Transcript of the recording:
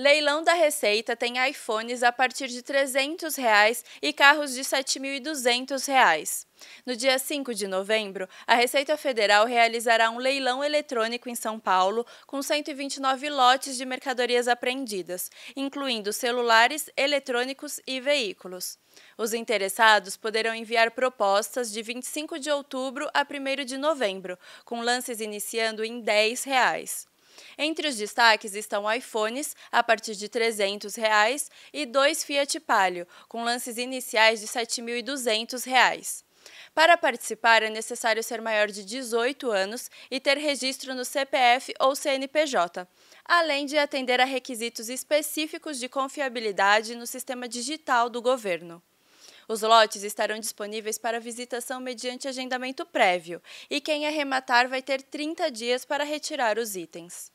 Leilão da Receita tem iPhones a partir de 300 reais e carros de R$ 7.200. No dia 5 de novembro, a Receita Federal realizará um leilão eletrônico em São Paulo com 129 lotes de mercadorias apreendidas, incluindo celulares, eletrônicos e veículos. Os interessados poderão enviar propostas de 25 de outubro a 1 de novembro, com lances iniciando em 10 reais. Entre os destaques estão iPhones a partir de 300 reais, e dois Fiat Palio, com lances iniciais de R$ 7.200. Para participar, é necessário ser maior de 18 anos e ter registro no CPF ou CNPJ, além de atender a requisitos específicos de confiabilidade no sistema digital do governo. Os lotes estarão disponíveis para visitação mediante agendamento prévio, e quem arrematar vai ter 30 dias para retirar os itens.